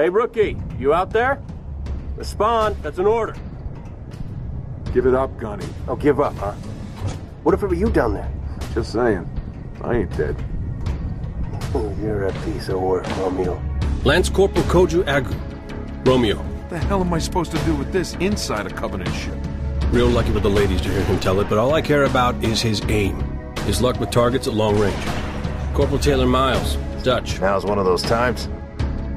Hey, rookie, you out there? Respond, that's an order. Give it up, Gunny. Oh, give up, huh? What if it were you down there? Just saying. I ain't dead. Oh, you're a piece of work, Romeo. Lance Corporal Kojo Agu. Romeo. What the hell am I supposed to do with this inside a Covenant ship? Real lucky with the ladies to hear him tell it, but all I care about is his aim. His luck with targets at long range. Corporal Taylor Miles, Dutch. Now's one of those times.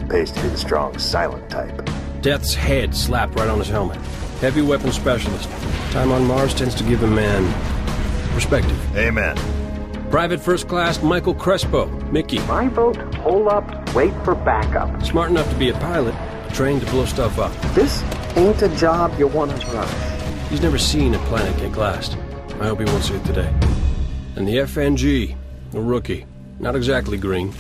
Pays to be the strong, silent type. Death's head slapped right on his helmet. Heavy weapon specialist. Time on Mars tends to give a man perspective. Amen. Private First Class Michael Crespo, Mickey. My vote, hold up, wait for backup. Smart enough to be a pilot, trained to blow stuff up. This ain't a job you want to rush. He's never seen a planet get glassed. I hope he won't see it today. And the FNG, a rookie. Not exactly green.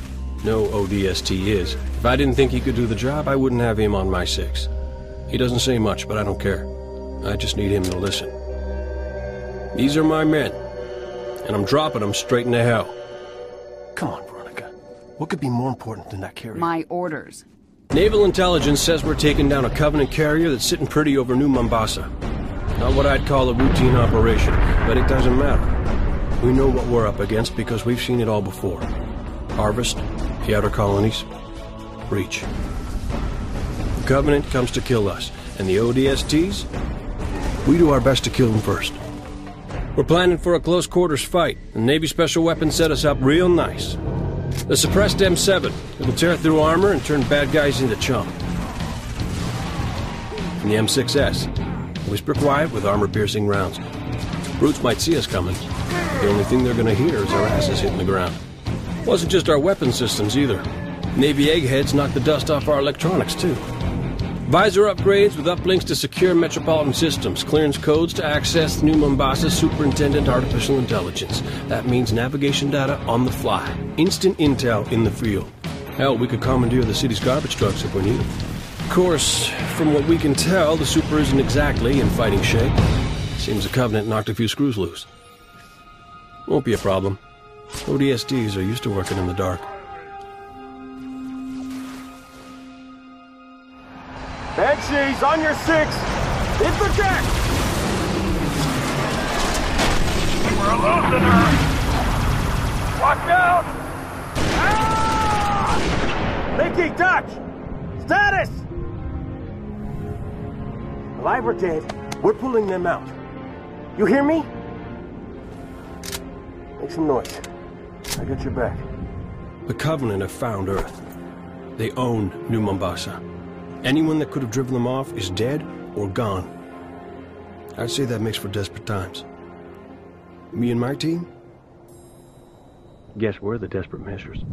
No ODST is. If I didn't think he could do the job, I wouldn't have him on my six. He doesn't say much, but I don't care. I just need him to listen. These are my men, and I'm dropping them straight into hell. Come on, Veronica. What could be more important than that carrier? My orders. Naval intelligence says we're taking down a Covenant carrier that's sitting pretty over New Mombasa. Not what I'd call a routine operation, but it doesn't matter. We know what we're up against because we've seen it all before. Harvest, the outer colonies, Reach. The Covenant comes to kill us, and the ODSTs? We do our best to kill them first. We're planning for a close quarters fight. The Navy Special Weapons set us up real nice. The suppressed M7. It'll tear through armor and turn bad guys into chum. And the M6S. Whisper quiet with armor-piercing rounds. Brutes might see us coming. The only thing they're gonna hear is our asses hitting the ground. Wasn't just our weapon systems either. Navy eggheads knocked the dust off our electronics too. Visor upgrades with uplinks to secure metropolitan systems, clearance codes to access the New Mombasa Superintendent Artificial Intelligence. That means navigation data on the fly, instant intel in the field. Hell, we could commandeer the city's garbage trucks if we need them. Of course, from what we can tell, the Super isn't exactly in fighting shape. Seems the Covenant knocked a few screws loose. Won't be a problem. ODSTs are used to working in the dark. Banshees, on your six! Hit the deck! We're losing her! Watch out! Ah! Mickey, Dutch! Status! Alive or dead, we're pulling them out. You hear me? Make some noise. I got your back. The Covenant have found Earth. They own New Mombasa. Anyone that could have driven them off is dead or gone. I'd say that makes for desperate times. Me and my team? Guess we're the desperate measures.